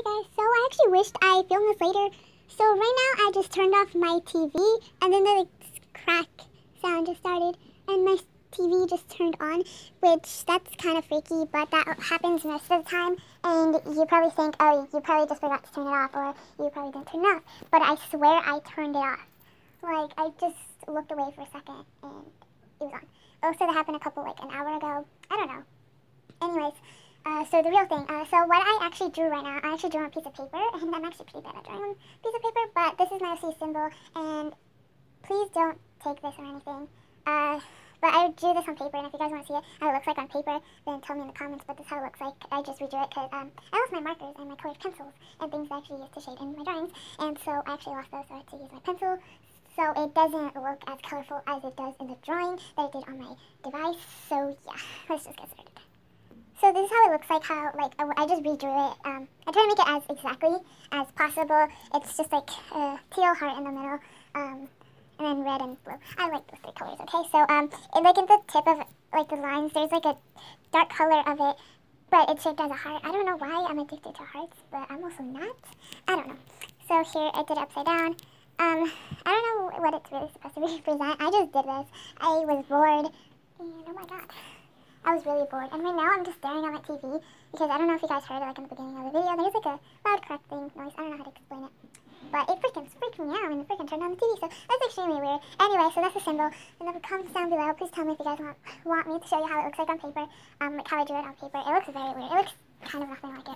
Hey guys, so I actually wished I filmed this later. So right now I just turned off my TV and then the like, crack sound just started and my TV just turned on, which that's kind of freaky, but that happens most of the time. And you probably think, oh, you probably just forgot to turn it off or you probably didn't turn it off. But I swear I turned it off. Like I just looked away for a second and it was on. Also, that happened a couple, like an hour ago. I don't know. Anyways, so the real thing. Uh, so what I actually drew right now, I actually drew on a piece of paper, and I'm actually pretty bad at drawing on a piece of paper, but this is my OC symbol, and please don't take this or anything. Uh, but I drew this on paper, and if you guys want to see it, how it looks like on paper, then tell me in the comments, but this is how it looks like. I just redrew it because um, I lost my markers and my colored pencils, and things I actually used to shade in my drawings, and so I actually lost those, so I had to use my pencil, so it doesn't look as colorful as it does in the drawing that I did on my device, so yeah, let's just get started. So this is how it looks like, how, like, I, I just redrew it. Um, I try to make it as exactly as possible. It's just like a teal heart in the middle, um, and then red and blue. I like those three colors, okay? So, um, it, like, in the tip of, like, the lines, there's, like, a dark color of it, but it's shaped as a heart. I don't know why I'm addicted to hearts, but I'm also not. I don't know. So here, I did it upside down. Um, I don't know what it's really supposed to represent. I just did this. I was bored, and oh my god. I was really bored. And right now I'm just staring at my TV because I don't know if you guys heard it like in the beginning of the video. There's like a loud crackling noise. I don't know how to explain it. But it freaking freaked me out when it freaking turned on the TV. So that's extremely weird. Anyway, so that's the symbol. In the comments down below, please tell me if you guys want, want me to show you how it looks like on paper. Um, like how I drew it on paper. It looks very weird. It looks kind of nothing like it.